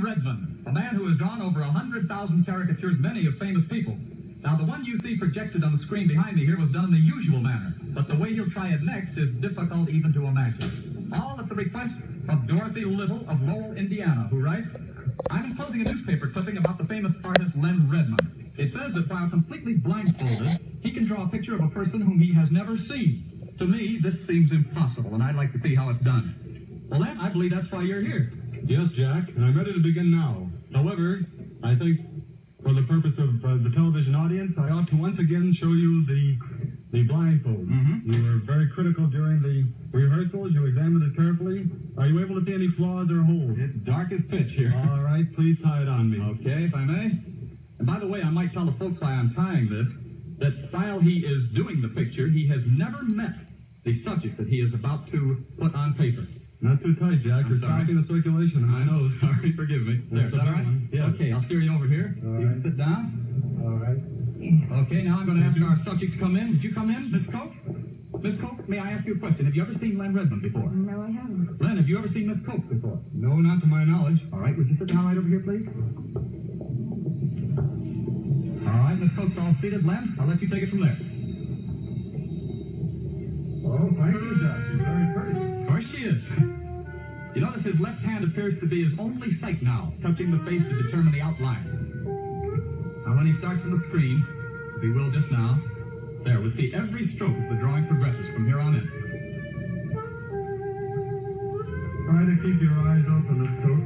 Lenn Redman, a man who has drawn over a hundred thousand caricatures, many of famous people. Now, the one you see projected on the screen behind me here was done in the usual manner, but the way he'll try it next is difficult even to imagine. All at the request of Dorothy Little of Lowell, Indiana, who writes, I'm enclosing a newspaper clipping about the famous artist Lenn Redman. It says that while completely blindfolded, he can draw a picture of a person whom he has never seen. To me, this seems impossible, and I'd like to see how it's done. Well, Lenn, I believe that's why you're here. Yes, Jack, and I'm ready to begin now. However, I think for the purpose of uh, the television audience, I ought to once again show you the the blindfold. Mhm. You were very critical during the rehearsals. You examined it carefully. Are you able to see any flaws or holes? It's dark as pitch here. All right, please tie it on me. Okay, if I may. And by the way, I might tell the folks why I'm tying this, that while he is doing the picture, he has never met the subject that he is about to put on paper. Not too tight, Jack. I'm You're sorry. stopping the circulation. I know, sorry, forgive me. There, is That's that all right? big one. Yes. Okay, I'll steer you over here. All You right. Sit down. All right. Okay, now I'm going to ask our subjects to come in. Did you come in, Miss Coke? Miss Coke, may I ask you a question? Have you ever seen Lenn Redman before? No, I haven't. Lenn, have you ever seen Miss Coke before? No, not to my knowledge. All right, would you sit down right over here, please? All right, Miss Coke's all seated. Lenn, I'll let you take it from there. Oh, thank you, Jack. You're very pretty. Of course she is. You notice his left hand appears to be his only sight now, touching the face to determine the outline. Now, when he starts on the screen, as he will just now, there, we'll see every stroke as the drawing progresses from here on in. Try to keep your eyes open, Miss Cook.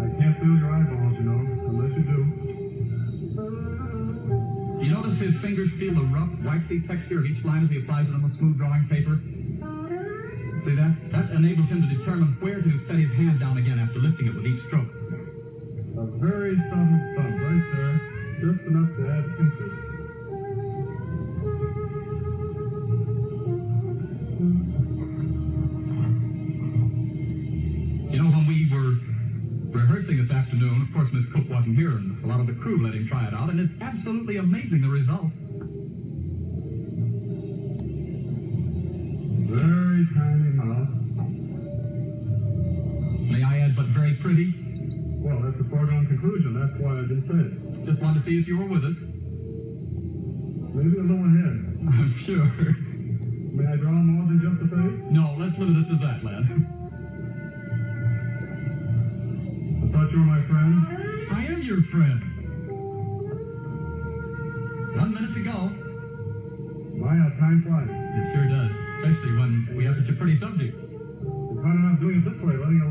I can't feel your eyeballs, you know, unless you do. You notice his fingers feel the rough, waxy texture of each line as he applies it on the smooth drawing paper? See that? That enables him to determine where to set his hand down again after lifting it with each stroke. A very subtle thump right there, just enough to add interest. You know, when we were rehearsing this afternoon, of course, Miss Cook wasn't here, and a lot of the crew let him try it out, and it's absolutely amazing the result. Pretty. Well, that's a foregone conclusion. That's why I didn't say it. Just wanted to see if you were with us. Maybe a little ahead. I'm sure. May I draw more than just a face? No, let's limit it to that, lad. I thought you were my friend. I am your friend. One minute to go. My, how time flies. It sure does, especially when we have such a pretty subject. Kind enough doing it this way, letting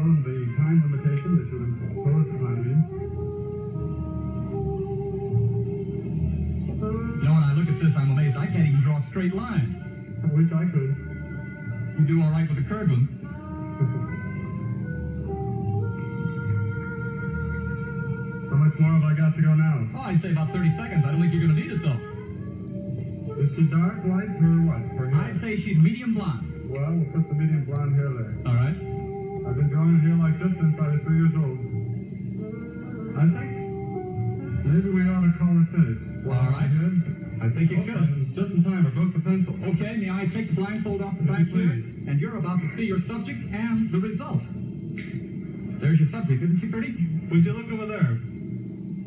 straight line. I wish I could. You do all right with the curved one. How much more have I got to go now? Oh, I'd say about 30 seconds. I don't think you're going to need it, though. Is she dark, light, or what? For hair? I'd say she's medium blonde. Well, we'll put the medium blonde hair there. All right. I've been drawing hair like this since I was three years old. I think maybe we ought to call it finished. All right. Ahead. I think you should. Just in time. I broke the pencil. Okay, may I take the blindfold off the back here? please. And you're about to see your subject and the result. There's your subject, isn't she pretty? Would you look over there?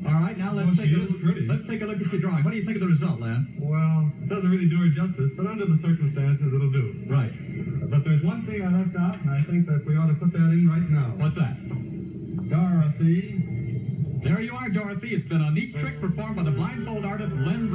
All right, now let's Oh, take a look. pretty. Let's take a look at your drawing. What do you think of the result, Lan? Well, it doesn't really do her justice, but under the circumstances, it'll do. Right. But there's one thing I left out, and I think that we ought to put that in right now. What's that? Dorothy. There you are, Dorothy. It's been a neat trick performed by the blindfold artist Lenn